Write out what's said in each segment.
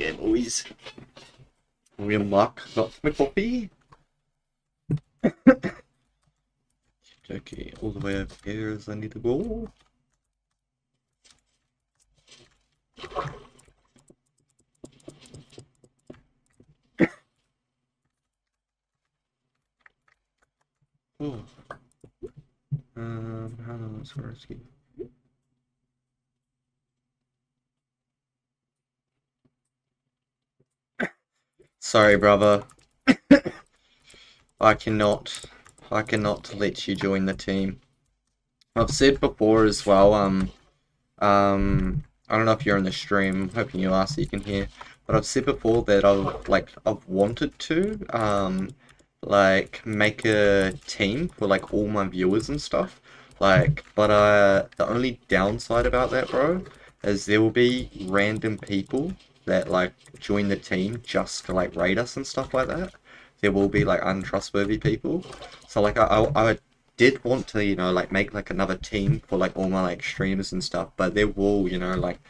Yeah, boys. Real Mark not my coffee. okay, all the way over here as I need to go. Oh. Um, how long is Swarovski? Sorry, brother. I cannot. I cannot let you join the team. I've said before as well, um, um, I don't know if you're in the stream, I'm hoping you are so you can hear, but I've said before that I've, like, I've wanted to, um, like, make a team for, like, all my viewers and stuff, like, but, uh, the only downside about that, bro, is there will be random people that like join the team just to like raid us and stuff like that. There will be like untrustworthy people. So like I, I, I did want to you know like make like another team for like all my like streamers and stuff, but there will you know like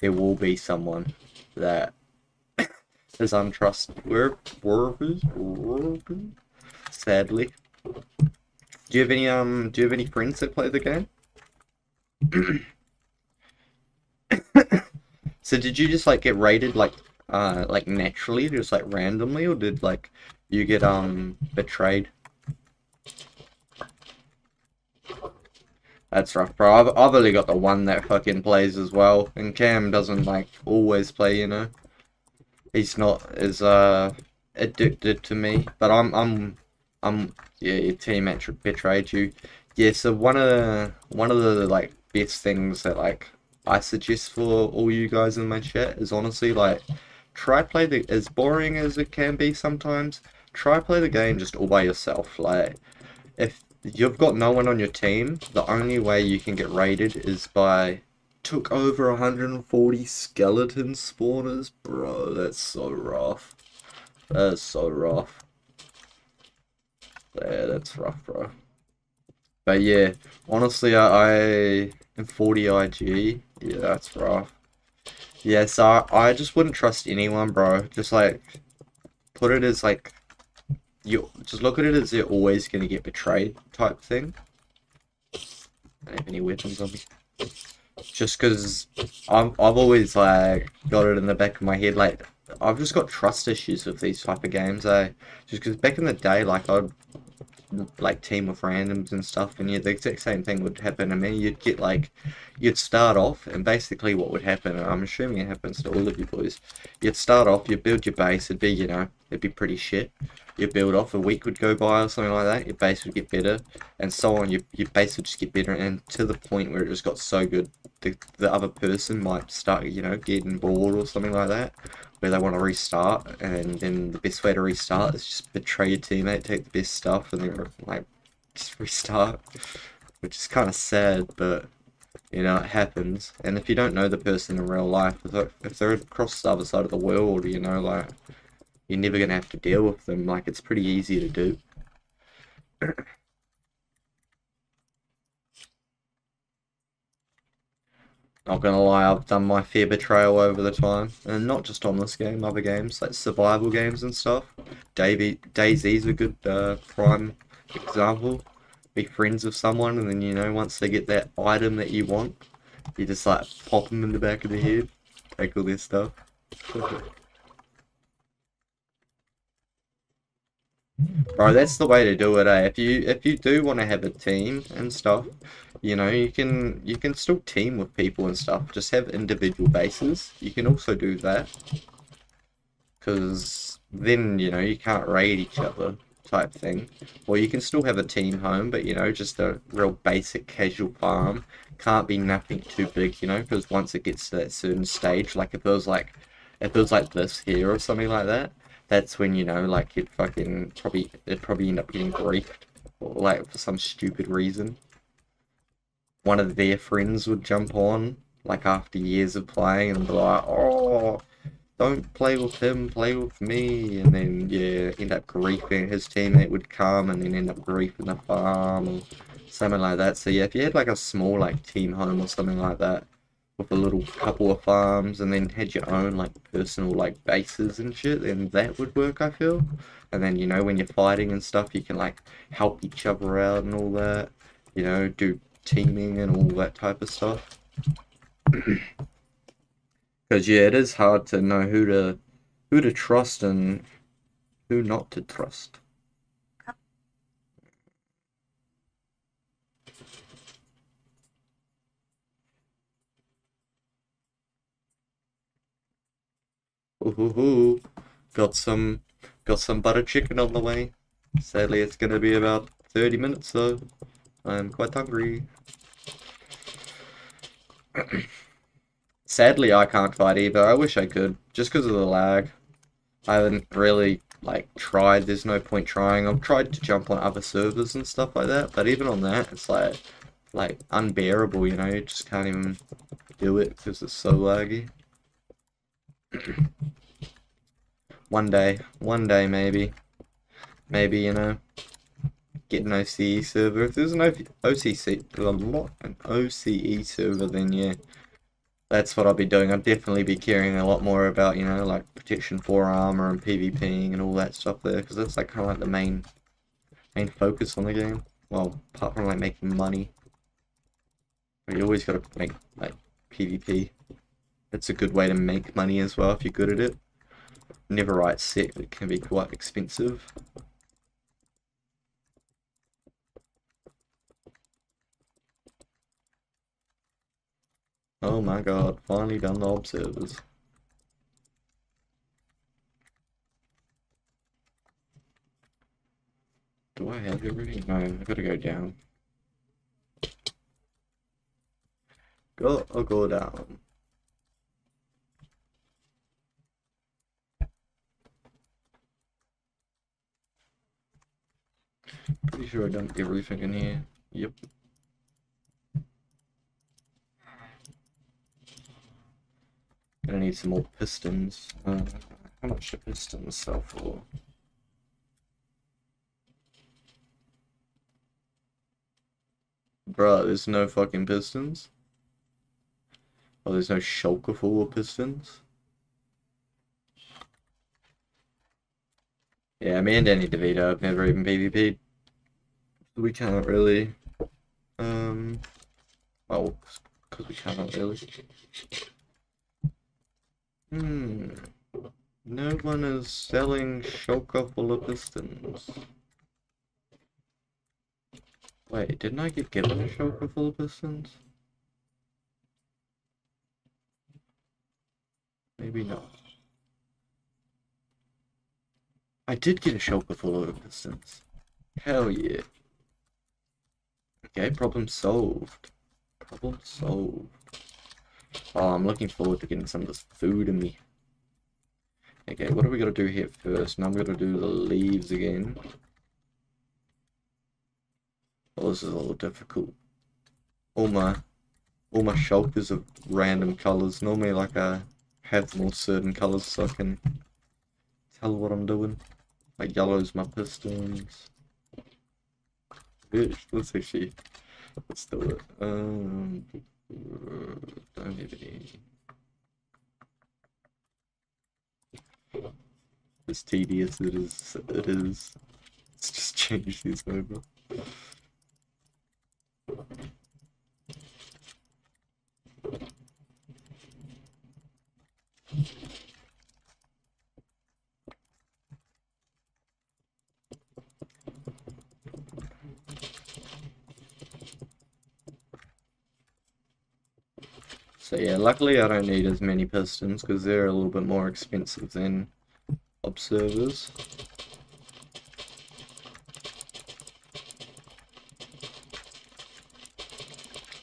there will be someone that is untrustworthy. Sadly. Do you have any um do you have any friends that play the game? So did you just like get raided like uh like naturally, just like randomly, or did like you get um betrayed? That's rough, bro. I've, I've only got the one that fucking plays as well, and Cam doesn't like always play, you know. He's not as uh addicted to me, but I'm I'm I'm yeah. Your teammate betrayed you. Yeah. So one of the one of the like best things that like I suggest for all you guys in my chat is honestly like try play the as boring as it can be sometimes. Try play the game just all by yourself. Like if you've got no one on your team, the only way you can get raided is by took over 140 skeleton spawners, bro. That's so rough. That's so rough. Yeah, that's rough, bro. But yeah, honestly, I, I in 40 IG, yeah, that's rough. Yeah, so I, just wouldn't trust anyone, bro. Just like put it as like you just look at it as you're always gonna get betrayed type thing. I don't have any weapons on me. Just because I've, I've always like got it in the back of my head like I've just got trust issues with these type of games. I just because back in the day, like I'd like team with randoms and stuff and yeah the exact same thing would happen I mean you'd get like you'd start off and basically what would happen and i'm assuming it happens to all of you boys you'd start off you'd build your base it'd be you know it'd be pretty shit. You build off a week would go by or something like that your base would get better and so on. Your, your base would just get better and to the point where it just got so good the, the other person might start you know getting bored or something like that where they want to restart, and then the best way to restart is just betray your teammate, take the best stuff, and then like just restart, which is kind of sad, but you know it happens. And if you don't know the person in real life, if they're, across the other side of the world, you know, like you're never gonna have to deal with them. Like it's pretty easy to do. Not gonna lie, I've done my fair betrayal over the time, and not just on this game, other games like survival games and stuff. Davey, DayZ's a good uh, prime example. Be friends with someone, and then you know once they get that item that you want, you just like pop them in the back of the head, take all their stuff. Bro, that's the way to do it, eh? If you if you do want to have a team and stuff, you know, you can you can still team with people and stuff. Just have individual bases. You can also do that. Because then, you know, you can't raid each other type thing. Or you can still have a team home, but, you know, just a real basic casual farm. Can't be nothing too big, you know, because once it gets to that certain stage, like if it was like, if it was like this here or something like that, that's when, you know, like you'd fucking probably, it'd probably end up getting griefed. Like for some stupid reason one of their friends would jump on, like after years of playing, and be like, "Oh, don't play with him, play with me," and then yeah, end up griefing. His teammate would come, and then end up griefing the farm, or something like that. So yeah, if you had like a small like team home or something like that, with a little couple of farms and then had your own like personal like bases and shit, then that would work, I feel. And then, you know, when you're fighting and stuff, you can like help each other out and all that. You know, do teaming and all that type of stuff. Because yeah, it is hard to know who to who to trust and who not to trust. Ooh, got some got some butter chicken on the way. Sadly, it's gonna be about 30 minutes though. I'm quite hungry. Sadly, I can't fight either. I wish I could, just because of the lag. I haven't really, like, tried. There's no point trying. I've tried to jump on other servers and stuff like that, but even on that, it's like, like, unbearable, you know? You just can't even do it because it's so laggy. one day. One day, maybe. Maybe, you know get an OCE server. If there's an OCC, an OCE server, then yeah, that's what I'll be doing. I'll definitely be caring a lot more about, you know, like protection for armor and PvPing and all that stuff there, because that's like kind of like the main, main focus on the game. Well, apart from like making money, you always got to make like PvP. It's a good way to make money as well if you're good at it. Netherite set, it can be quite expensive. Oh my god, finally done the observers. Do I have everything? No, I've gotta go down. Go, I'll go down. Pretty sure I've done everything in here. Yep. Gonna need some more pistons. Uh, how much do pistons sell for? Bruh, there's no fucking pistons. Oh, there's no shulker of pistons. Yeah, me and Danny DeVito have never even PvP'd. We can't really. Um. Well, because we cannot really. Hmm. No one is selling shulker full of pistons. Wait, didn't I get given a shulker full of pistons? Maybe not. I did get a shulker full of pistons. Hell yeah. Okay, problem solved. Problem solved. Oh, I'm looking forward to getting some of this food in me. Okay, what are we going to do here first? Now I'm going to do the leaves again. Oh, this is a little difficult. All my, all my shulkers are random colours. Normally, like, I have more certain colours so I can tell what I'm doing. Like, yellow's my pistons. Bitch, let's let's do it. Um, have any. As tedious it is, it is. Let's just change these over. So yeah, luckily I don't need as many pistons because they're a little bit more expensive than observers.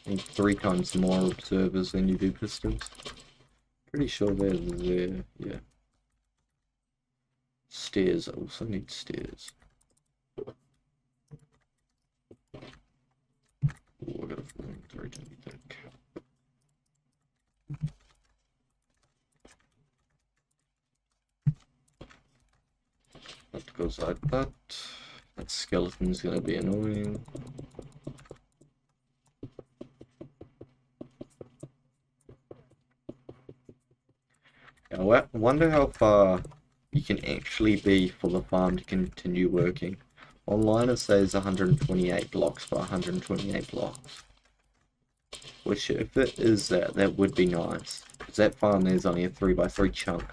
I need three times more observers than you do pistons. Pretty sure they're there, yeah. Stairs, I also need stairs. Oh, I got a three, That goes like that. That skeleton's gonna be annoying. I wonder how far you can actually be for the farm to continue working. Online it says 128 blocks for 128 blocks. Which, if it is that, that would be nice. Because that farm there's only a 3x3 chunk.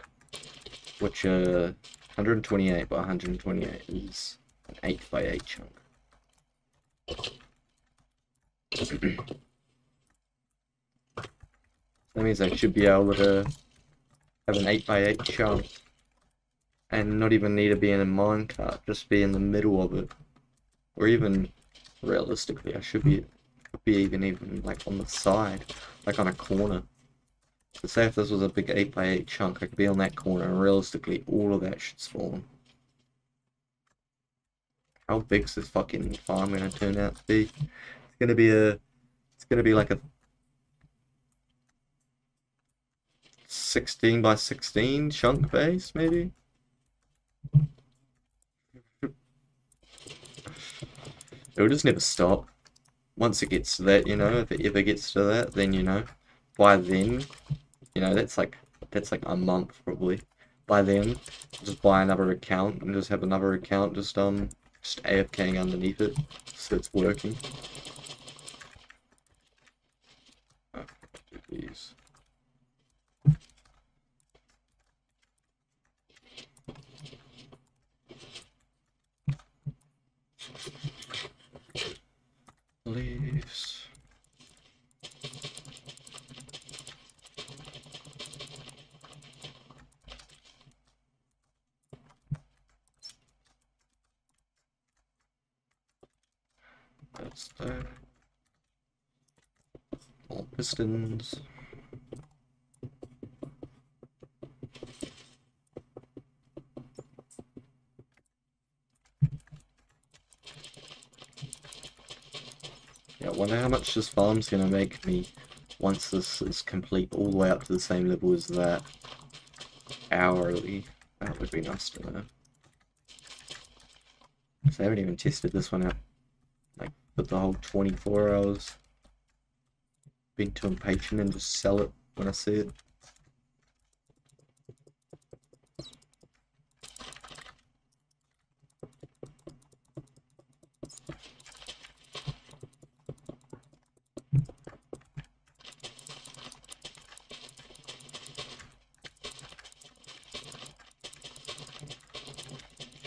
Which, uh, 128 by 128 is an 8 by 8 chunk. that means I should be able to have an 8x8 chunk and not even need to be in a minecart, just be in the middle of it. Or even, realistically, I should be, be even, even like on the side, like on a corner. So say if this was a big 8x8 chunk, I could be on that corner, and realistically, all of that should spawn. How big's this fucking farm gonna turn out to be? It's gonna be a, it's gonna be like a 16 by 16 chunk base, maybe? It'll just never stop. Once it gets to that, you know, if it ever gets to that, then, you know, by then, you know, that's like, that's like a month probably. By then, just buy another account and just have another account just, um, just AFKing underneath it, so it's working. Leaves. More pistons. Yeah, I wonder how much this farm's gonna make me once this is complete all the way up to the same level as that. Hourly. That would be nice to know. 'Cause I haven't even tested this one out. For the whole 24 hours. Been too impatient and just sell it when I see it.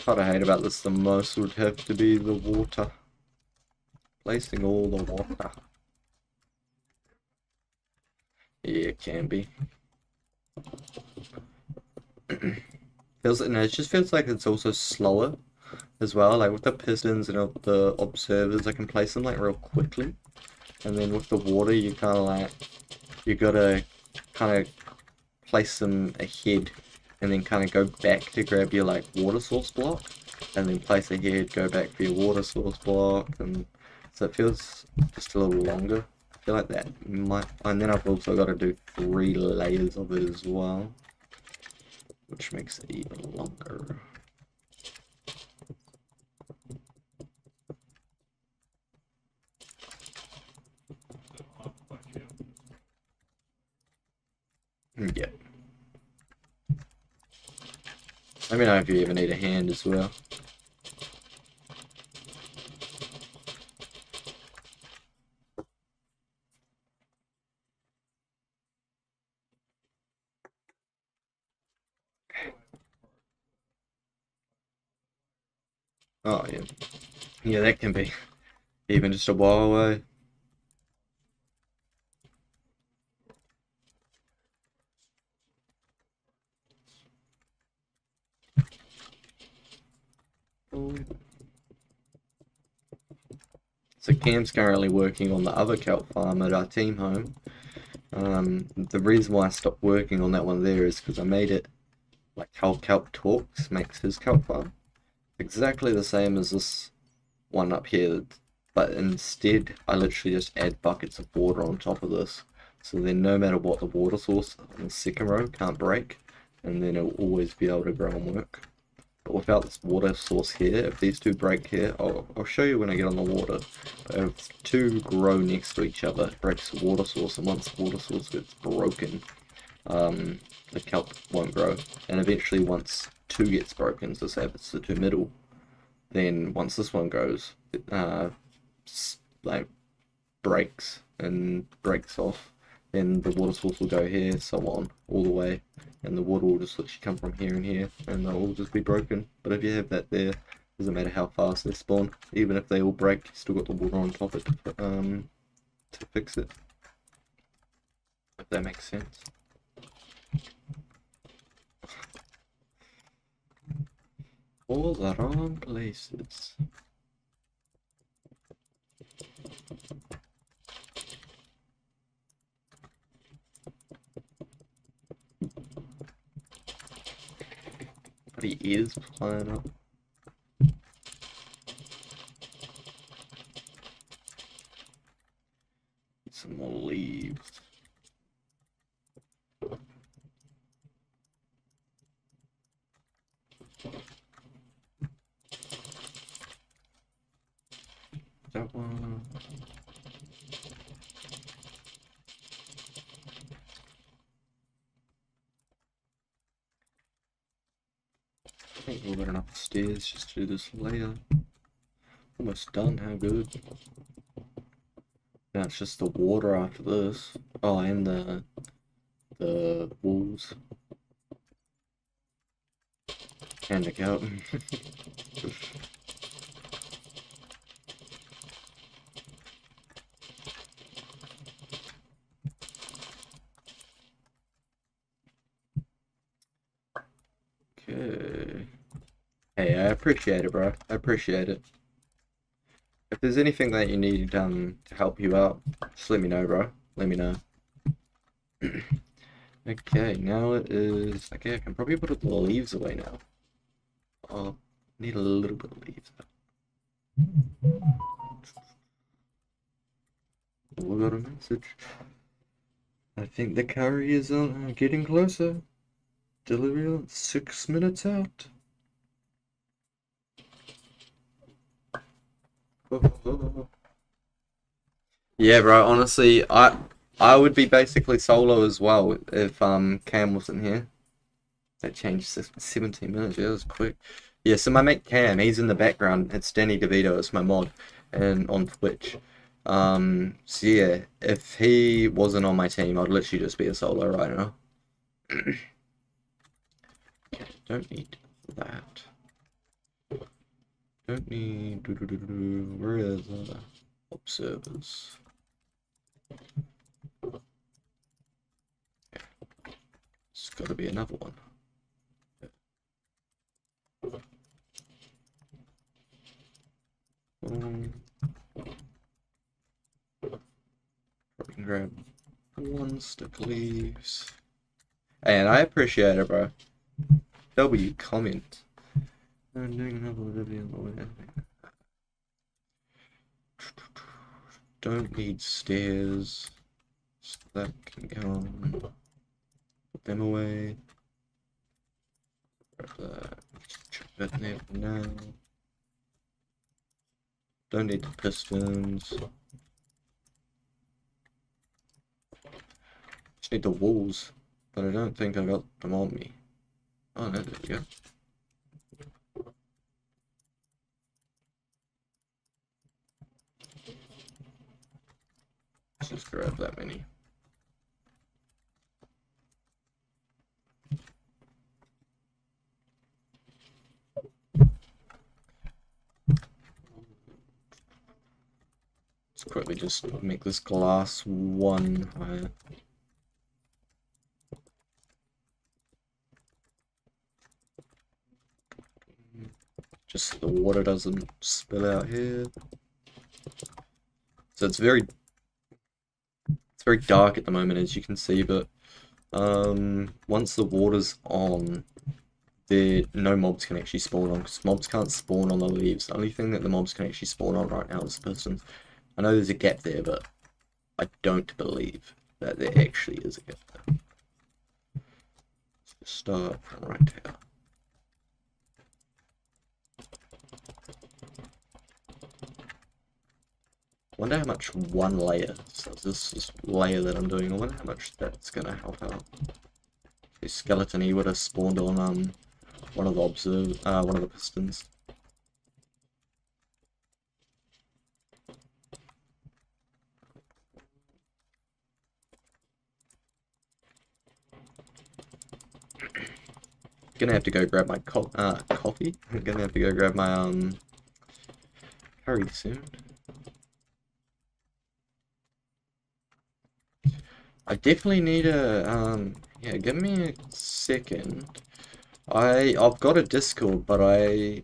What I hate about this the most would have to be the water. Placing all the water. Yeah, it can be. feels no, it just feels like it's also slower as well. Like with the pistons and the observers, I can place them like real quickly, and then with the water, you kind of like you gotta kind of place them ahead and then kind of go back to grab your like water source block and then place ahead go back for your water source block and so it feels just a little longer. I feel like that might and then I've also got to do three layers of it as well which makes it even longer. Yeah. Let me know if you even need a hand as well. Oh yeah. Yeah, that can be even just a while away. So Cam's currently working on the other kelp farm at our team home. Um, the reason why I stopped working on that one there is because I made it like how Kelp Talks makes his kelp farm. Exactly the same as this one up here, but instead I literally just add buckets of water on top of this. So then no matter what the water source in the second row can't break, and then it'll always be able to grow and work. But without this water source here, if these two break here, I'll, I'll show you when I get on the water. But if two grow next to each other, it breaks the water source, and once the water source gets broken, um, the kelp won't grow. And eventually, once two gets broken, so say if it's the two middle, then once this one goes, uh, like breaks and breaks off, then the water source will go here, so on, all the way, and the water will just literally come from here and here, and they'll all just be broken. But if you have that there, doesn't matter how fast they spawn, even if they all break, you still got the water on top of it to, um, to fix it. If that makes sense. All the wrong places. But he is flying up. Some more leaves. One. I think we'll get enough stairs just do this layer. Almost done, how good. Now it's just the water after this. Oh, and the the walls. And the goat. okay. Hey, I appreciate it, bro. I appreciate it. If there's anything that you need um to help you out, just let me know, bro. Let me know. okay, now it is. Okay, I can probably put the leaves away now. Oh, need a little bit of leaves. We got a message. I think the curry is uh, getting closer. Delivery six minutes out. Yeah, bro. Honestly, I I would be basically solo as well if um Cam wasn't here. That changed 17 minutes. Yeah, that was quick. Yeah, so my mate Cam, he's in the background. It's Danny DeVito. It's my mod, and on Twitch. Um, so yeah, if he wasn't on my team, I'd literally just be a solo right now. don't need that. Don't need. Doo -doo -doo where is uh, observers? It's got to be another one. Um, can grab one stick leaves. And I appreciate it, bro. W comment. I'm doing another video Don't need stairs. So that can go on. Put them away. Grab that. There for now. Don't need the pistons. Just need the walls, but I don't think I got them on me. Oh no, there we go. Let's just grab that many. Let's quickly just make this glass one higher. Just so the water doesn't spill out here. So it's very very dark at the moment as you can see, but um, once the water's on, there no mobs can actually spawn on because mobs can't spawn on the leaves. The only thing that the mobs can actually spawn on right now is the pistons. I know there's a gap there, but I don't believe that there actually is a gap there. Let's start from right here. Wonder how much one layer, so this is layer that I'm doing, I wonder how much that's gonna help out. His skeleton he would have spawned on um one of the observe uh one of the pistons. Gonna have to go grab my co uh, coffee. I'm gonna have to go grab my um curry soon. I definitely need a um yeah, give me a second. I I've got a Discord, but I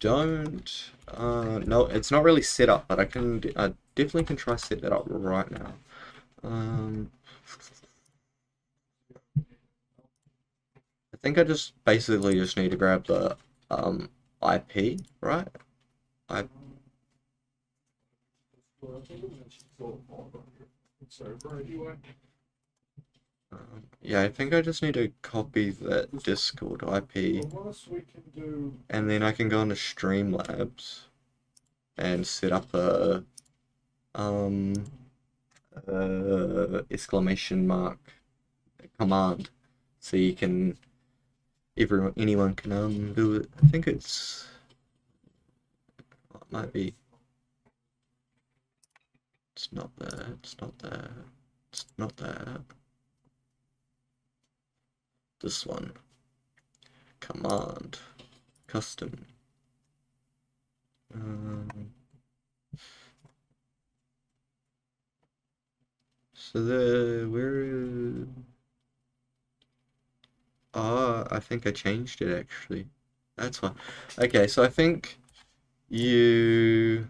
don't uh no, it's not really set up, but I can I definitely can try set that up right now. Um I think I just basically just need to grab the um IP, right? I um, yeah, I think I just need to copy that Discord IP, and then I can go into Streamlabs and set up a um uh, exclamation mark command, so you can everyone anyone can um do it. I think it's it might be. It's not that. It's not that. It's not that. This one. Command. Custom. Um, so the where Ah, I think I changed it actually. That's fine. Okay, so I think you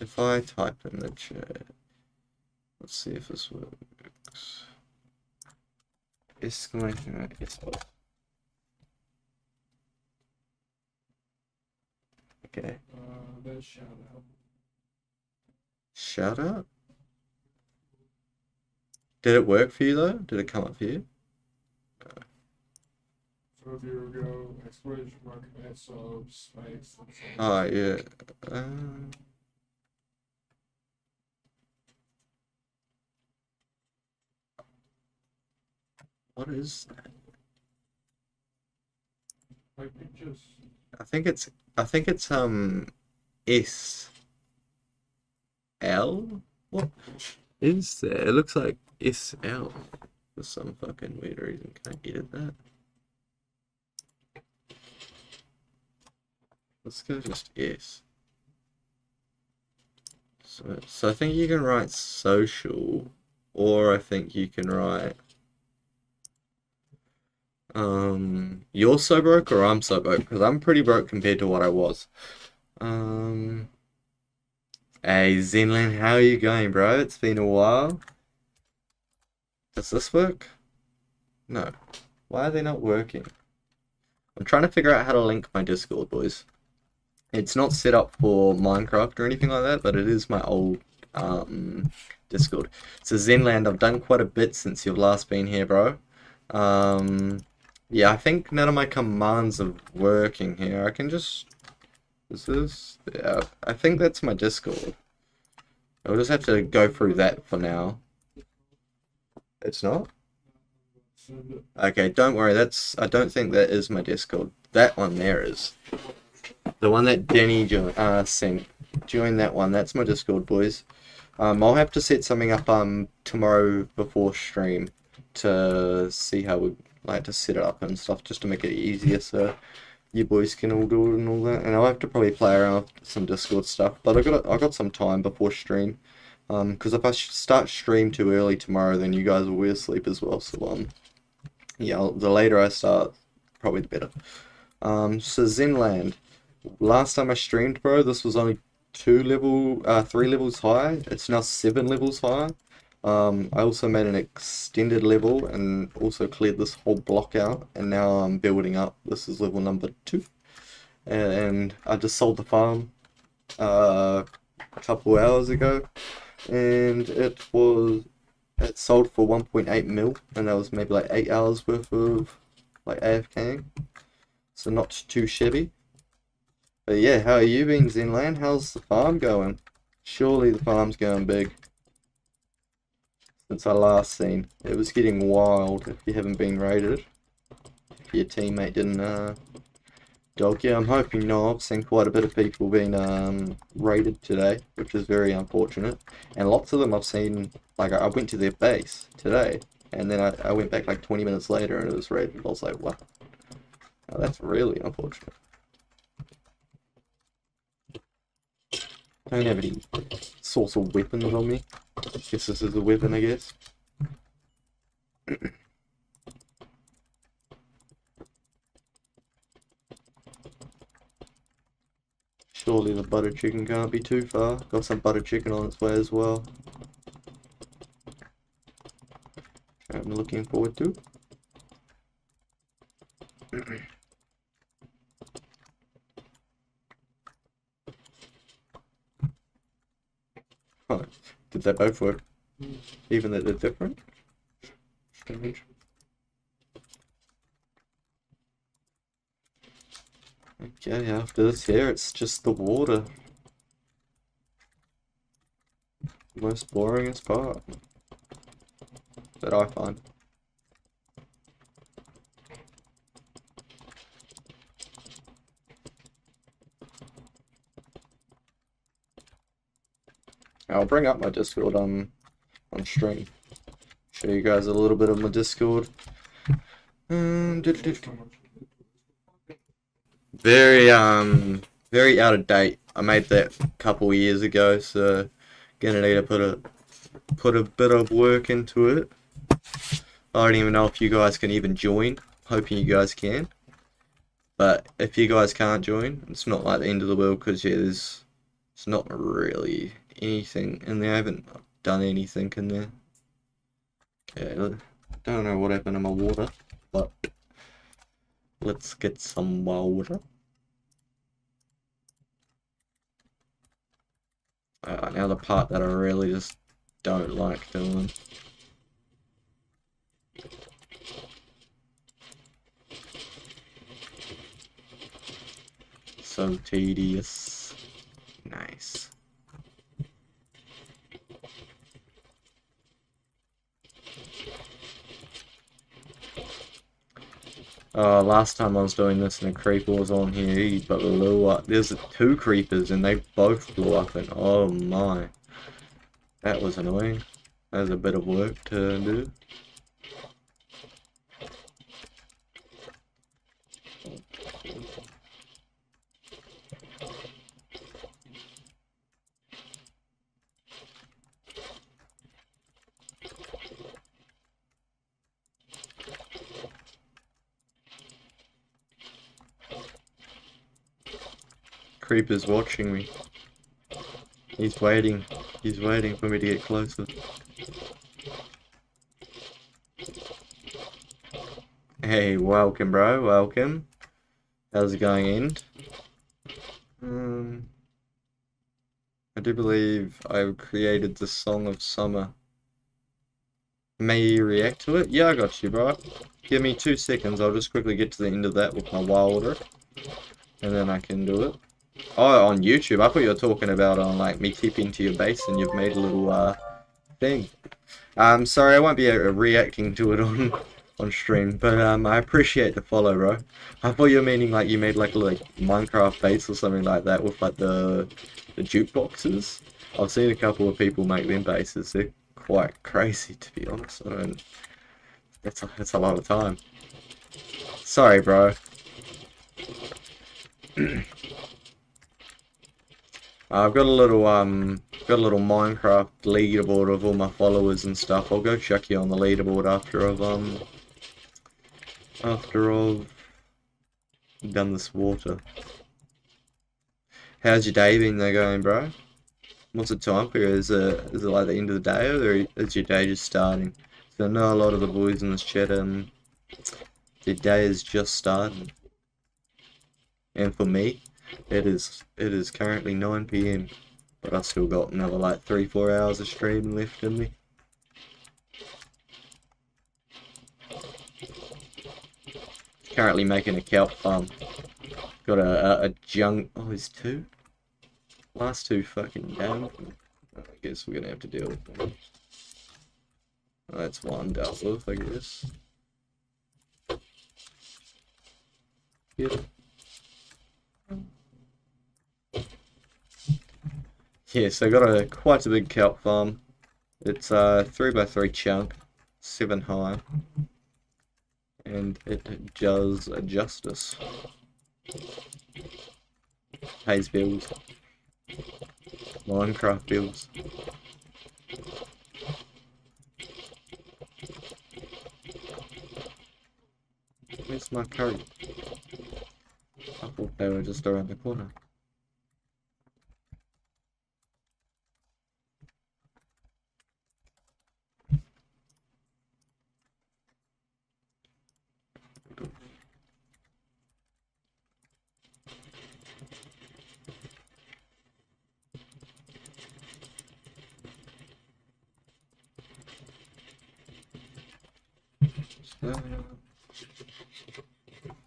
if I type in the chat let's see if this works. Exclamation yes. Okay. Uh, shout out. Shout out? Did it work for you though? Did it come up for you? So here we go, exclamation mark, SO, space. and so on. Oh yeah. Um, what is that? Like, you just, I think it's I think it's um S L? What is there? It looks like S L for some fucking weird reason. Can I edit that? Let's go just S. So, so I think you can write social, or I think you can write um, you're so broke or I'm so broke? Because I'm pretty broke compared to what I was. Um, hey Zenland, how are you going, bro? It's been a while. Does this work? No. Why are they not working? I'm trying to figure out how to link my Discord, boys. It's not set up for Minecraft or anything like that, but it is my old um, Discord. So Zenland, I've done quite a bit since you've last been here, bro. Um, yeah, I think none of my commands are working here. I can just... Is this... Yeah, I think that's my Discord. I'll just have to go through that for now. It's not? Okay, don't worry. That's... I don't think that is my Discord. That one there is. The one that Denny jo uh, sent. Join that one. That's my Discord, boys. Um, I'll have to set something up um tomorrow before stream to see how we like to set it up and stuff, just to make it easier so you boys can all do it and all that. And I'll have to probably play around with some Discord stuff, but I got I got some time before stream. Um, because if I start stream too early tomorrow, then you guys will be asleep as well. So um, yeah, I'll- the later I start, probably the better. Um, so Zenland. Last time I streamed, bro, this was only two level, uh, three levels high. It's now seven levels high. Um, I also made an extended level and also cleared this whole block out, and now I'm building up. This is level number two, and I just sold the farm uh, a couple hours ago, and it was it sold for 1.8 mil, and that was maybe like eight hours worth of like AFKing, so not too shabby. But yeah, how are you been, Zenland? How's the farm going? Surely the farm's going big. Since I last seen. It was getting wild if you haven't been raided. If your teammate didn't uh, dog. Yeah, I'm hoping no. I've seen quite a bit of people being um, raided today, which is very unfortunate. And lots of them I've seen, like I went to their base today, and then I, I went back like 20 minutes later and it was raided. I was like, what? That's really unfortunate. I don't have any sorts of weapons on me. Guess this is a weapon, I guess. Surely the butter chicken can't be too far. Got some butter chicken on its way as well. I'm looking forward to. oh, did they both work? Even though they're different? Strange. Okay, after this here, it's just the water. Most boringest part. That I find. I'll bring up my Discord on on stream. Show you guys a little bit of my Discord. Um, very um very out of date. I made that a couple years ago, so gonna need to put a put a bit of work into it. I don't even know if you guys can even join. Hoping you guys can. But if you guys can't join, it's not like the end of the world because yeah, there's it's not really anything in there. I haven't done anything in there. Okay, don't know what happened to my water, but let's get some water. Uh, now the part that I really just don't like doing. So tedious. Nice. Uh, last time I was doing this and a creeper was on here, he blew up. There's two creepers and they both blew up and oh my. That was annoying. That was a bit of work to do. Creeper's watching me. He's waiting. He's waiting for me to get closer. Hey, welcome bro, welcome. How's it going, End? Um, I do believe I created the Song of Summer. May you react to it? Yeah, I got you, bro. Give me two seconds, I'll just quickly get to the end of that with my wilder. And then I can do it. Oh, on YouTube. I thought you were talking about on like me keeping to your base and you've made a little uh thing. Um, sorry, I won't be uh, reacting to it on on stream, but um, I appreciate the follow, bro. I thought you were meaning like you made like a like Minecraft base or something like that with like the the jukeboxes. I've seen a couple of people make them bases. They're quite crazy, to be honest. I mean, that's a, that's a lot of time. Sorry, bro. I've got a little um got a little Minecraft leaderboard of all my followers and stuff. I'll go check you on the leaderboard after I've um after I've done this water. How's your day been there going, bro? What's the time for you? Is it is it like the end of the day or is your day just starting? So I know a lot of the boys in this chat um their day is just starting. And for me, it is it is currently 9 p.m. But I've still got another like 3-4 hours of streaming left in me. Currently making a kelp farm. Got a, a, a junk... Oh, there's two? Last two fucking down. I guess we're gonna have to deal with them. That's one dealt with, I guess. Yep. Yes, I got a quite a big kelp farm. It's a three by three chunk, seven high, and it does justice. Pays bills. Minecraft bills. Where's my curry? I thought they were just around the corner.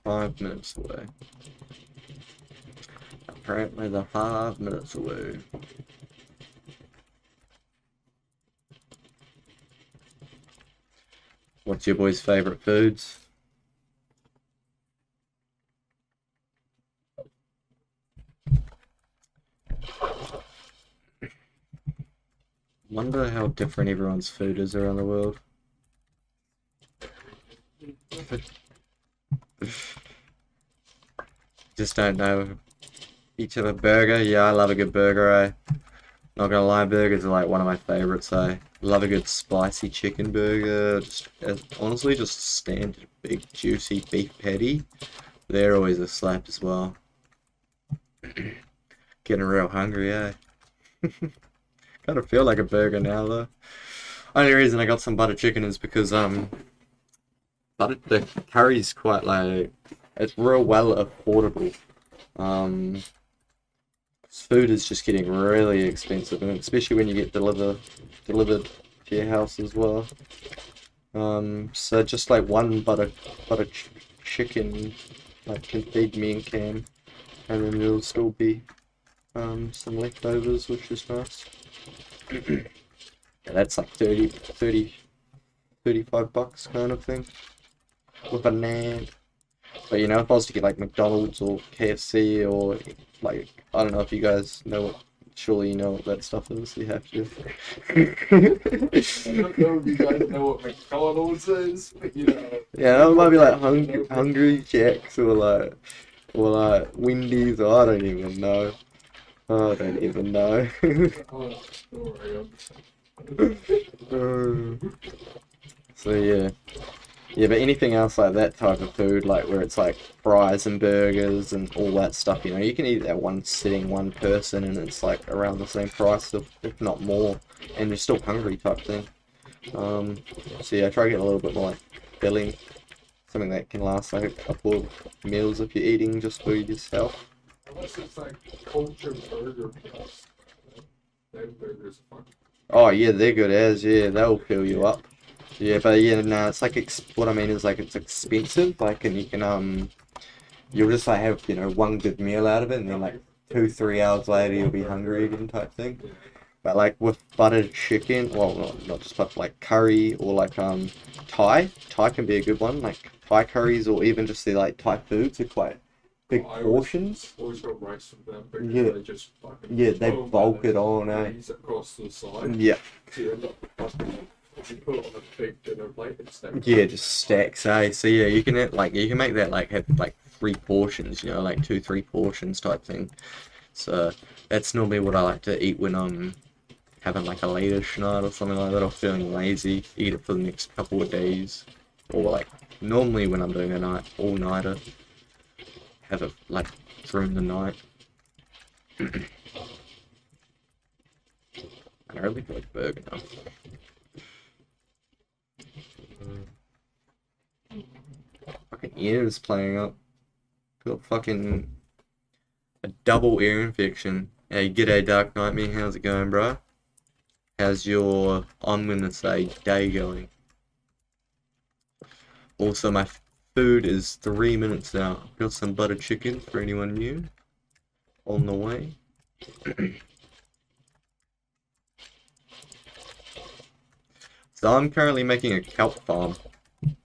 Five minutes away. Apparently they're five minutes away. What's your boy's favorite foods? Wonder how different everyone's food is around the world. Just don't know. Each a burger. Yeah, I love a good burger. I not gonna lie, burgers are like one of my favorites. I love a good spicy chicken burger. Just uh, honestly, just standard big juicy beef patty. They're always a slap as well. Getting real hungry, eh? of feel like a burger now though. Only reason I got some butter chicken is because um but the curry's quite like it's real well affordable. Um, food is just getting really expensive, and especially when you get delivered delivered to your house as well. Um, so just like one butter butter ch chicken like can feed me and Cam, and then there'll still be um, some leftovers, which is nice. yeah, that's like 30, 30, 35 bucks kind of thing with a name. But you know, if I was to get like McDonald's or KFC or like I don't know if you guys know what surely you know what that stuff is. You have to. I don't know if you guys know what McDonald's is, but you know. Yeah, it might be like hungry, Hungry Jack's or like or like Wendy's or I don't even know. I don't even know. Oh, I'm- so yeah. Yeah, but anything else like that type of food, like where it's like fries and burgers and all that stuff, you know, you can eat that one sitting, one person, and it's like around the same price, if, if not more, and you're still hungry type thing. Um, so yeah, try to get a little bit more like filling, something that can last like a couple of meals if you're eating just for yourself. Unless it's like culture burger plus. Those burgers are. Oh yeah, they're good as yeah, they'll fill you up. Yeah, but yeah, no, it's like ex what I mean is like it's expensive, like and you can um, you'll just like have you know one good meal out of it, and then like two three hours later you'll be hungry again type thing. But like with buttered chicken, well not not just but like curry or like um Thai, Thai can be a good one. Like Thai curries or even just the like Thai foods are quite big portions. Always got rice with them because Yeah. they just. Yeah, they bulk it on, eh? across the side. Yeah, So you end up fucking. You put it on a big dinner plate instead. yeah, just stacks, eh? So yeah, you can have, like you can make that like have like three portions, you know, like two three portions type thing. So that's normally what I like to eat when I'm having like a late-ish night or something like that, or feeling lazy. Eat it for the next couple of days, or like normally when I'm doing a night all-nighter, have it like during the night. I really like burger now. Fucking ears playing up. Got fucking a double ear infection. Hey, g'day Dark Nightmare, how's it going, bro? How's your, I'm gonna say, day going? Also, my food is three minutes out. Got some butter chicken for anyone new. On the way. so I'm currently making a kelp farm.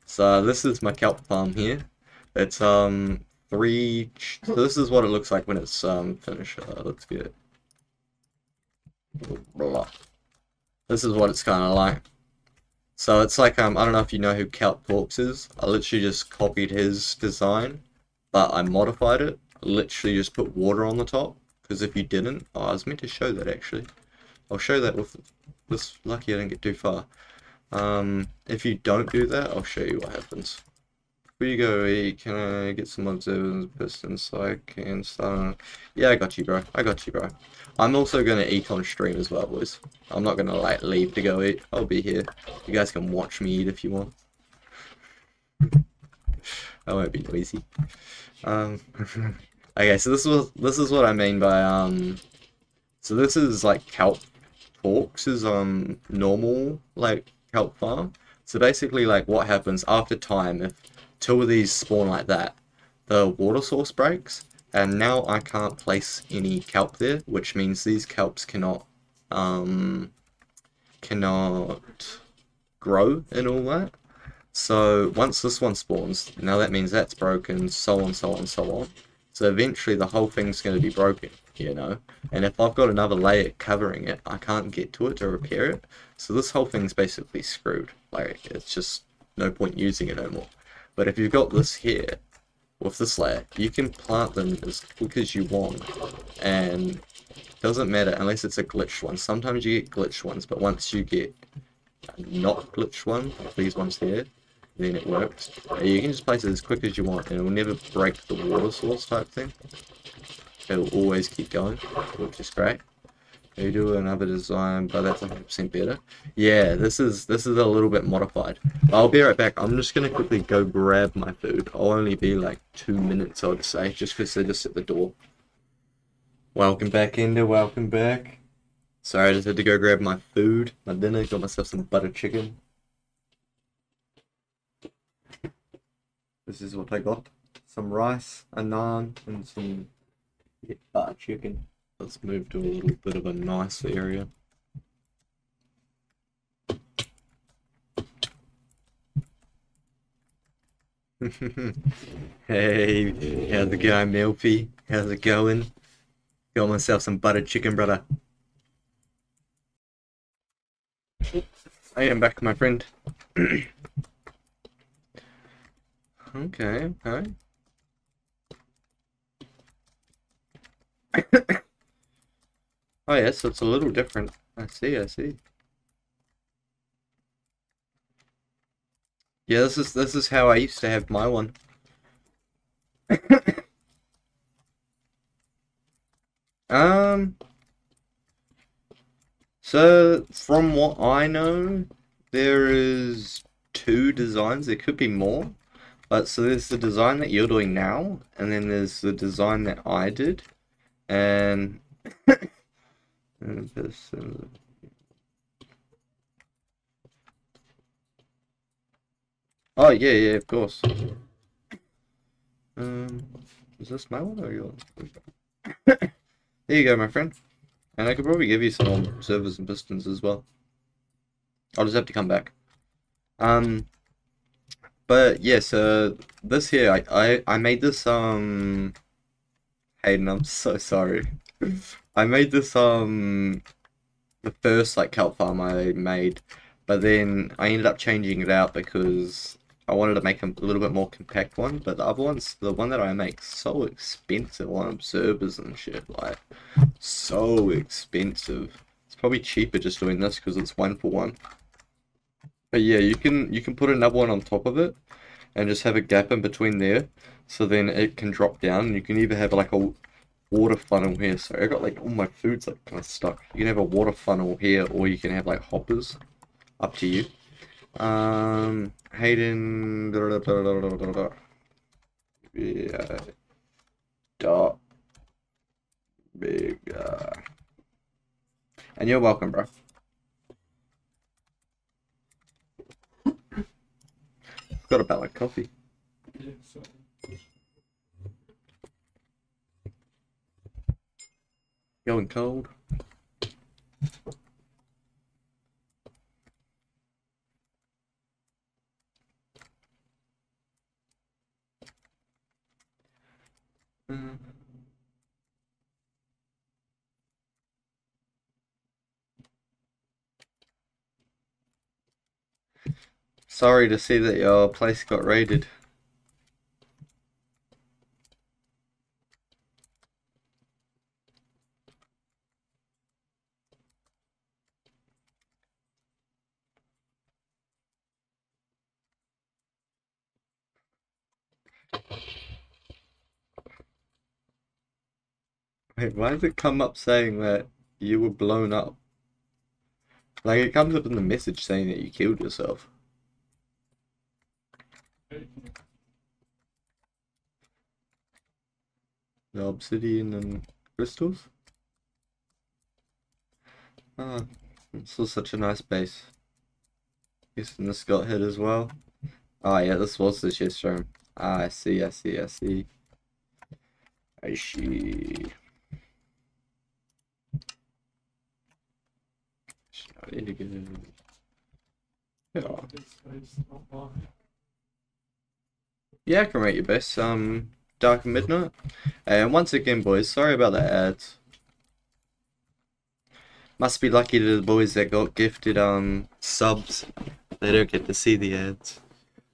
So this is my kelp farm here. It's um three. So this is what it looks like when it's um finished. Uh, let's get it. Blah. This is what it's kind of like. So it's like um I don't know if you know who Kelp Talks is. I literally just copied his design, but I modified it. I literally just put water on the top because if you didn't, oh, I was meant to show that actually. I'll show that with this. Lucky I didn't get too far. Um, if you don't do that, I'll show you what happens. Before you go eat, can I get some observers pistons so I can start? Yeah, I got you, bro. I got you, bro. I'm also gonna eat on stream as well, boys. I'm not gonna like leave to go eat. I'll be here. You guys can watch me eat if you want. I won't be noisy. Um, okay, so this was this is what I mean by um. So this is like kelp talks is um normal like kelp farm. So basically, like what happens after time if two of these spawn like that, the water source breaks, and now I can't place any kelp there, which means these kelps cannot um cannot grow and all that. So once this one spawns, now that means that's broken, so on, so on, so on. So eventually the whole thing's going to be broken, you know? And if I've got another layer covering it, I can't get to it to repair it. So this whole thing's basically screwed. Like, it's just no point using it no more. But if you've got this here, with this layer, you can plant them as quick as you want. And doesn't matter unless it's a glitched one. Sometimes you get glitched ones, but once you get not glitched one, like these ones here, then it works. You can just place it as quick as you want and it will never break the water source type thing. It will always keep going, which is great. You do another design, but that's 100% better. Yeah, this is this is a little bit modified. I'll be right back. I'm just going to quickly go grab my food. I'll only be like two minutes, I would say, just because they're just at the door. Welcome back, Ender. Welcome back. Sorry, I just had to go grab my food, my dinner. Got myself some butter chicken. This is what I got. Some rice, a naan, and some yeah, butter chicken. Let's move to a little bit of a nice area. hey, how's it going, Milpy? How's it going? Got myself some buttered chicken, brother. I am back, my friend. okay, okay. oh yes, so it's a little different. I see, I see. Yeah, this is this is how I used to have my one. um so from what I know, there is two designs. There could be more. But so there's the design that you're doing now, and then there's the design that I did. And this Oh yeah, yeah, of course. Um, is this my one or yours? there you go, my friend. And I could probably give you some servers and pistons as well. I'll just have to come back. Um, but yeah, so this here, I, I, I made this, um, Hayden, I'm so sorry. I made this, um, the first, like, kelp farm I made, but then I ended up changing it out because I wanted to make a little bit more compact one, but the other one's the one that I make so expensive on observers and shit, like so expensive. It's probably cheaper just doing this because it's one for one. But yeah, you can you can put another one on top of it and just have a gap in between there, so then it can drop down. And you can either have like a water funnel here. So I got like all my food's like kind of stuck. You can have a water funnel here, or you can have like hoppers. Up to you. Um, Hayden. Yeah. Dot. Big. And you're welcome, bro. Got a ballot coffee. Yeah, Going cold. Sorry to see that your place got raided. Why does it come up saying that you were blown up? Like, it comes up in the message saying that you killed yourself. The obsidian and crystals? Ah, this was such a nice base. Using the Scott head as well. Ah, yeah, this was the chest room. Ah, I see, I see, I see. I see. Really good. Yeah. Yeah, I can rate your best. Um, Dark and Midnight. And once again, boys, sorry about the ads. Must be lucky to the boys that got gifted um subs. They don't get to see the ads.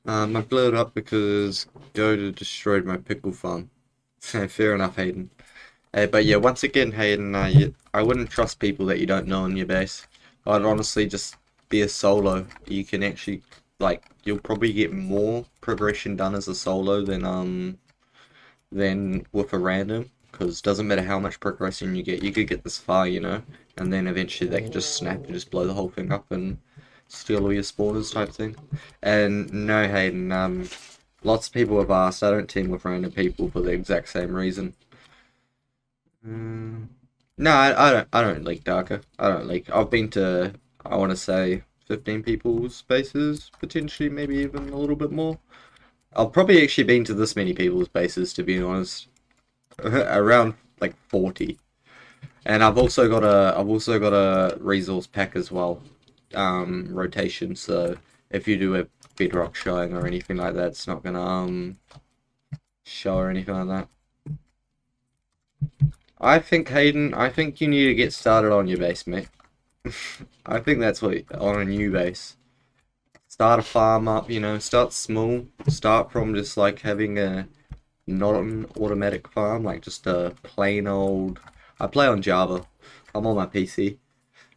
Um, I blew it up because Goda destroyed my pickle farm. Fair enough, Hayden. Uh, but yeah, once again, Hayden, uh, you, I wouldn't trust people that you don't know on your base. I'd honestly just be a solo. You can actually, like, you'll probably get more progression done as a solo than um than with a random. Because doesn't matter how much progression you get, you could get this far, you know, and then eventually they can just snap and just blow the whole thing up and steal all your spawners type thing. And no, Hayden, um, lots of people have asked. I don't team with random people for the exact same reason. Mm. No, I, I don't. I don't leak darker. I don't leak. I've been to. I want to say fifteen people's spaces, potentially, maybe even a little bit more. I've probably actually been to this many people's spaces, to be honest. Around like forty. And I've also got a. I've also got a resource pack as well. Um, rotation. So if you do a bedrock showing or anything like that, it's not gonna um show or anything like that. I think Hayden, I think you need to get started on your base, mate. I think that's what on a new base. Start a farm up, you know, start small. Start from just like having a not an automatic farm, like just a plain old I play on Java. I'm on my PC.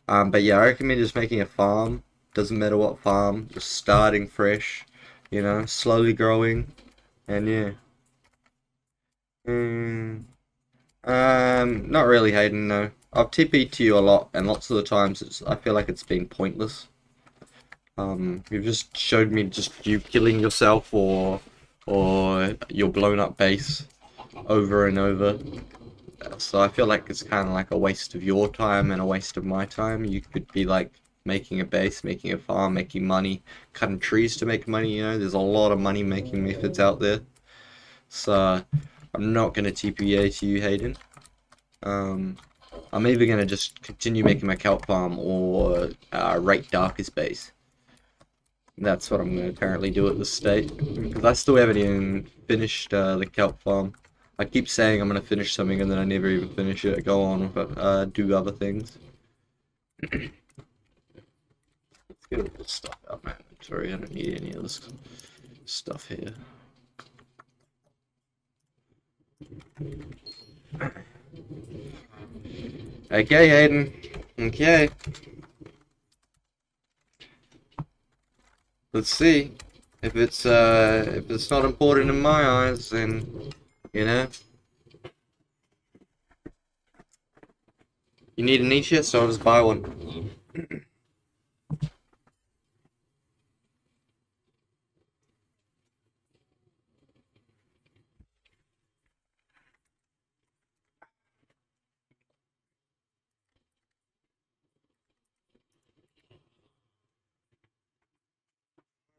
Um, but yeah, I recommend just making a farm. Doesn't matter what farm, just starting fresh, you know, slowly growing. And yeah. Hmm. Um, not really, Hayden. No, I've TP'd to you a lot, and lots of the times it's, I feel like it's been pointless. Um, you've just showed me just you killing yourself or or your blown up base over and over. So I feel like it's kind of like a waste of your time and a waste of my time. You could be like making a base, making a farm, making money, cutting trees to make money. You know, there's a lot of money making methods out there. So I'm not going to TPA to you, Hayden. Um, I'm either going to just continue making my kelp farm or uh, rate darkest base. That's what I'm going to currently do at this state. Because I still haven't even finished uh, the kelp farm. I keep saying I'm going to finish something and then I never even finish it. Go on with uh, do other things. Let's get all this stuff out of my inventory. I don't need any of this stuff here. Okay, Aiden. Okay. Let's see. If it's uh if it's not important in my eyes, then you know. You need a niche so I'll just buy one.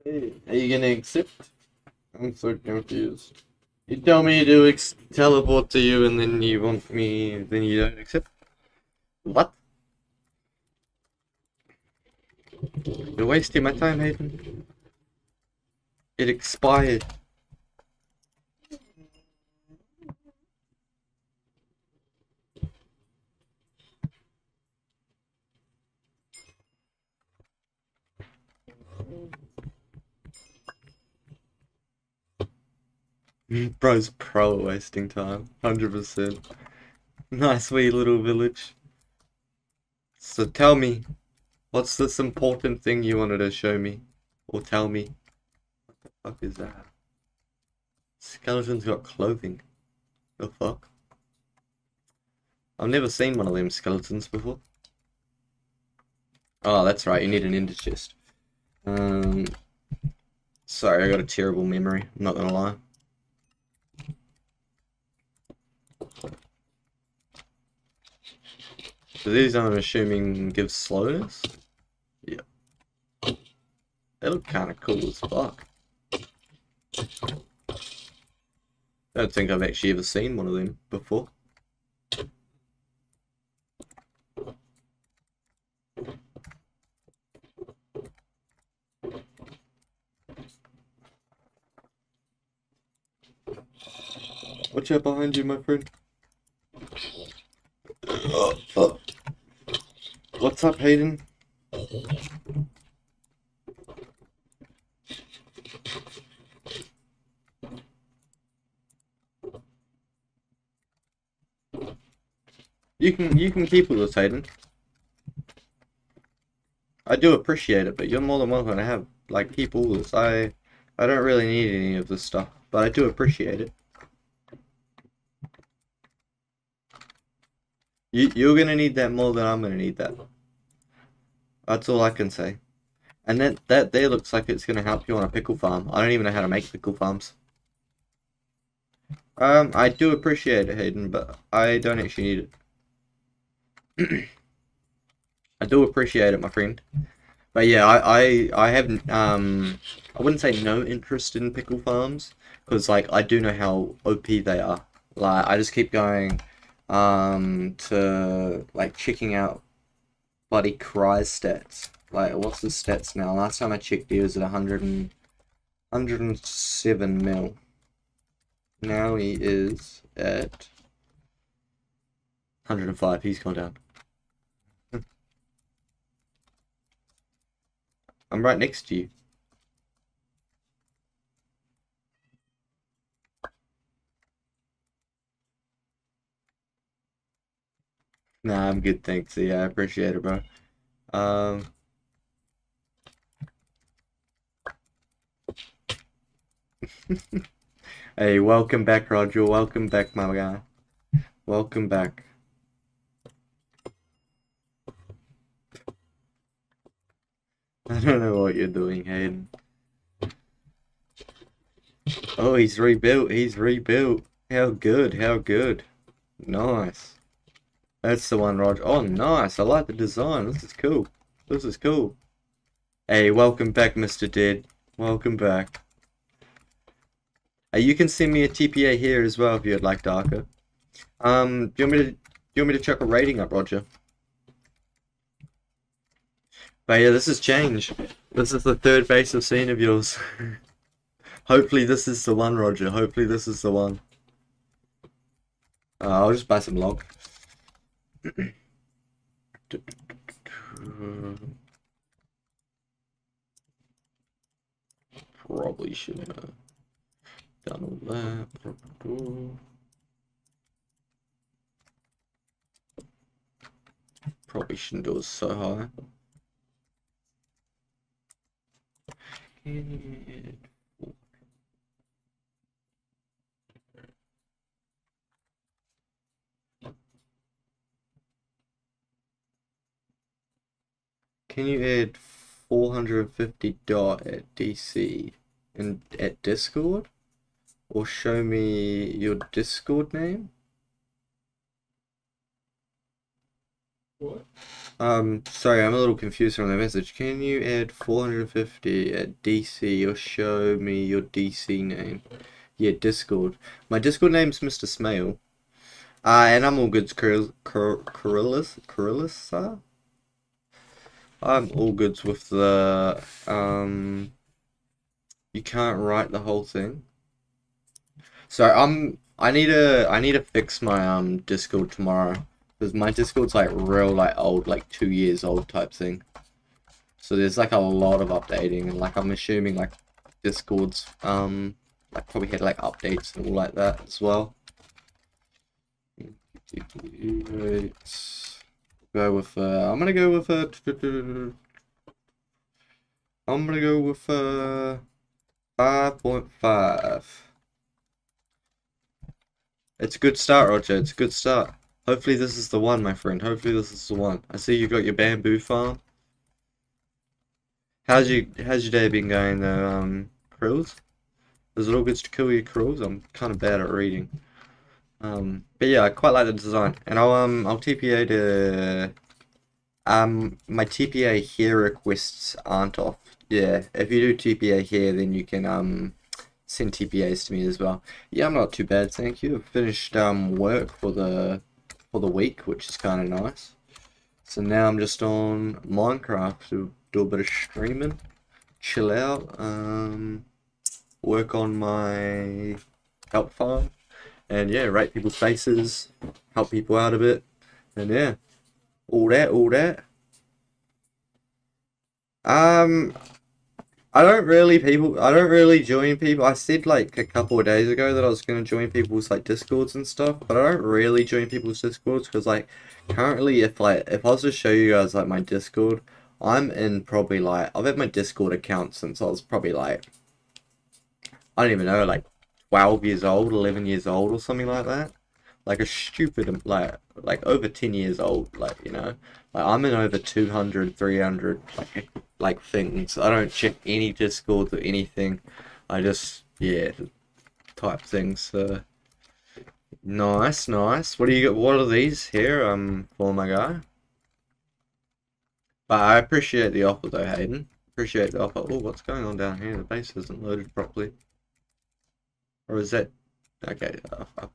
Are you gonna accept? I'm so confused. You tell me to teleport to you and then you want me, then you don't accept? What? You're wasting my time, Hayden. It expired. Bro's pro wasting time. 100%. Nice wee little village. So tell me, what's this important thing you wanted to show me? Or tell me? What the fuck is that? Skeleton's got clothing. The fuck? I've never seen one of them skeletons before. Oh, that's right, you need an ender chest. Um, sorry, I got a terrible memory, I'm not gonna lie. So these I'm assuming give slowness? Yep. They look kinda cool as fuck. Don't think I've actually ever seen one of them before. Watch out behind you, my friend. What's up, Hayden? You can you can keep all this, Hayden. I do appreciate it, but you're more than welcome to have like keep all this. I I don't really need any of this stuff, but I do appreciate it. You you're gonna need that more than I'm gonna need that. That's all I can say. And that that there looks like it's gonna help you on a pickle farm. I don't even know how to make pickle farms. Um, I do appreciate it, Hayden, but I don't actually need it. I do appreciate it, my friend. But yeah, I I I have um I wouldn't say no interest in pickle farms because like I do know how OP they are. Like I just keep going um to like checking out bloody Cry's stats. Like what's the stats now? Last time I checked he was at 100 and 107 mil. Now he is at 105. He's gone down. I'm right next to you. Nah, I'm good, thanks. Yeah, I appreciate it, bro. Um, hey, welcome back, Roger. Welcome back, my guy. Welcome back. I don't know what you're doing, Hayden. Oh, he's rebuilt. He's rebuilt. How good. How good. Nice. That's the one, Roger. Oh, nice. I like the design. This is cool. This is cool. Hey, welcome back, Mr. Dead. Welcome back. Uh, you can send me a TPA here as well if you'd like, Darker. Um, do you want me to do you want me to check a rating up, Roger? But yeah, this has changed. This is the third base I've seen of yours. Hopefully this is the one, Roger. Hopefully this is the one. Uh, I'll just buy some log. Probably should have done all that. Probably shouldn't do it so high. Can you add 450 dot at DC and at Discord? Or show me your Discord name? What? Um, sorry, I'm a little confused from the message. Can you add 450 at DC or show me your DC name? Yeah, Discord. My Discord name's Mr. Smale. Uh, and I'm all good, Kyrillis, Kyrillis, Kyrillis, I'm all good with the, um, you can't write the whole thing. So I'm, I need to, I need to fix my, um, Discord tomorrow. Because my Discord's like real, like old, like two years old type thing. So there's like a lot of updating and like I'm assuming like Discord's um like probably had like updates and all like that as well. Go with uh I'm gonna go with uh I'm gonna go with uh five point five. It's a good start, Roger. It's a good start. Hopefully this is the one, my friend. Hopefully this is the one. I see you've got your bamboo farm. How's you how's your day been going though, um, Krills? Is it all good to kill your Krills? I'm kind of bad at reading. Um, but yeah, I quite like the design, and I'll um I'll TPA to um my TPA here requests aren't off. Yeah, if you do TPA here, then you can um send TPAs to me as well. Yeah, I'm not too bad, thank you. I've finished um work for the for the week, which is kind of nice. So now I'm just on Minecraft to do a bit of streaming, chill out, um, work on my kelp farm, and yeah, rate people's faces, help people out a bit, and yeah, all that, all that. Um, I don't really people. I don't really join people. I said like a couple of days ago that I was gonna join people's like discords and stuff, but I don't really join people's discords because like currently, if like if I was to show you guys like my discord, I'm in probably like I've had my discord account since I was probably like I don't even know like twelve years old, eleven years old, or something like that. Like a stupid like like over ten years old. Like you know, like I'm in over 200, 300 like like things. I don't check any Discord or anything. I just yeah type things. Uh, nice, nice. What do you got? What are these here? Um, for my guy. But I appreciate the offer though, Hayden. Appreciate the offer. Oh, what's going on down here? The base isn't loaded properly. Or is that okay? Uh, uh,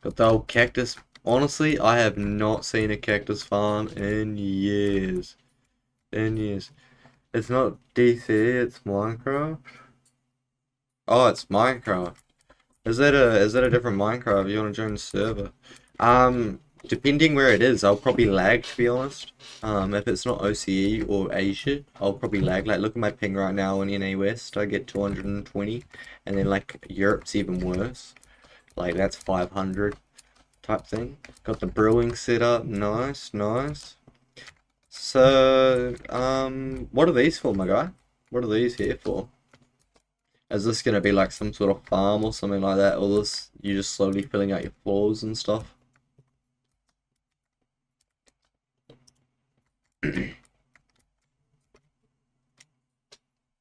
got the old cactus. Honestly, I have not seen a cactus farm in years. In years. It's not DC, it's Minecraft. Oh, it's Minecraft. Is that a is that a different Minecraft? You want to join the server? Um, depending where it is, I'll probably lag to be honest. Um, if it's not OCE or Asia, I'll probably lag. Like, look at my ping right now in NA West. I get 220, and then like Europe's even worse. Like that's 500 type thing. Got the brewing set up. Nice, nice. So, um, what are these for, my guy? What are these here for? Is this gonna be like some sort of farm or something like that, or this you just slowly filling out your floors and stuff?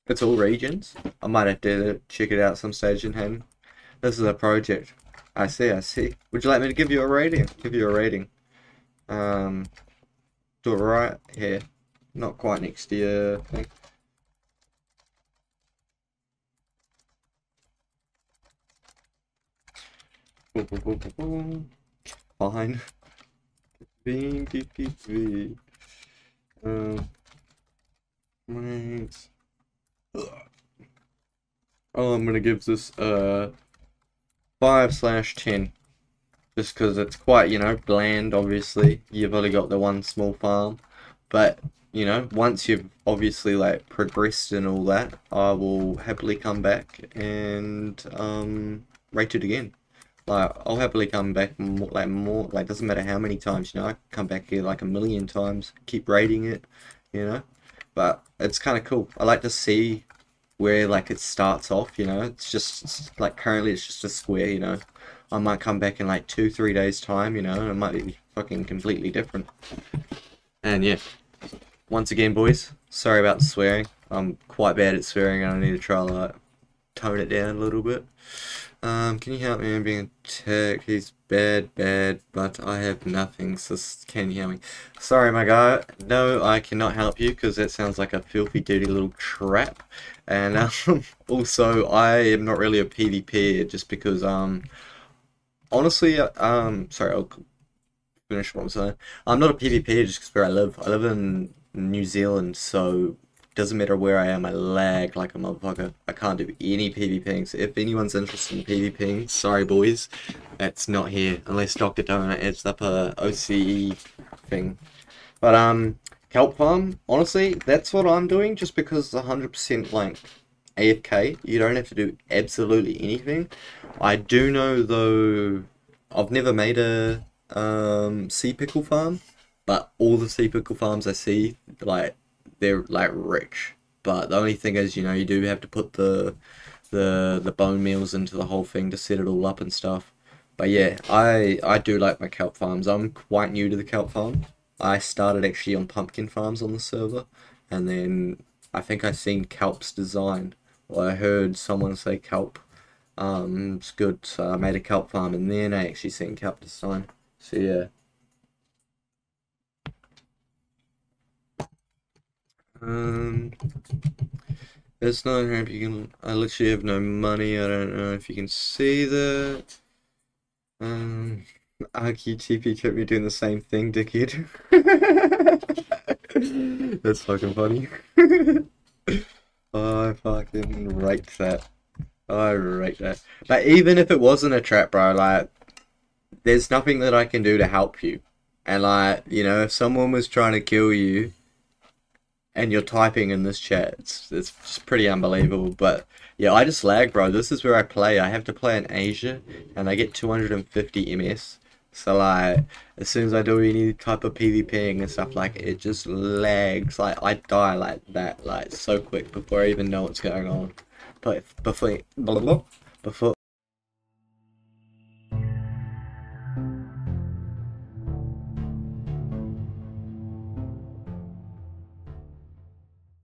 it's all regions. I might have to check it out some stage in hand. This is a project. I see, I see. Would you like me to give you a rating? Give you a rating. Um, do it right here. Not quite next to your thing. Fine. Um, right. Oh, I'm gonna give this uh five slash ten just because it's quite, you know, bland, obviously. You've only got the one small farm. But, you know, once you've obviously, like, progressed and all that, I will happily come back and, um, rate it again. Like, I'll happily come back more, like, more, like, doesn't matter how many times, you know, I come back here, like, a million times, keep rating it, you know. But it's kind of cool. I like to see where, like, it starts off, you know. It's just, like, currently it's just a square, you know. I might come back in like two, three days time, you know, and it might be fucking completely different. And yeah, once again, boys, sorry about swearing. I'm quite bad at swearing and I need to try to like, tone it down a little bit. Um, can you help me in being attacked? He's bad, bad, but I have nothing, so can you help me? Sorry, my guy. No, I cannot help you because that sounds like a filthy, dirty little trap. And um, also, I am not really a PvP just because um, honestly, uh, um, sorry, I'll finish what I'm saying. I'm not a PvP just because where I live. I live in New Zealand, so doesn't matter where I am, I lag like a motherfucker. I can't do any PvPing. So if anyone's interested in PvPing, sorry boys, that's not here unless Dr. Donut adds up a OCE thing. But um, kelp farm, honestly, that's what I'm doing just because it's 100% like AFK. You don't have to do absolutely anything. I do know though, I've never made a um, sea pickle farm, but all the sea pickle farms I see, like they're like rich. But the only thing is, you know, you do have to put the the the bone meals into the whole thing to set it all up and stuff. But yeah, I I do like my kelp farms. I'm quite new to the kelp farm. I started actually on pumpkin farms on the server, and then I think I seen kelp's design. or I heard someone say kelp. Um, it's good. So I made a kelp farm, and then I actually seen kelp design. So yeah. Um, it's not if you can. I literally have no money. I don't know if you can see that. Um, RQTP kept me doing the same thing, dickhead. That's fucking funny. I fucking rate that. I rate that. But even if it wasn't a trap, bro, like, there's nothing that I can do to help you. And like, you know, if someone was trying to kill you and you're typing in this chat, it's it's pretty unbelievable. But yeah, I just lag, bro. This is where I play. I have to play in Asia and I get 250 MS. So like, as soon as I do any type of PvPing and stuff like it just lags. Like I die like that, like so quick before I even know what's going on. But before before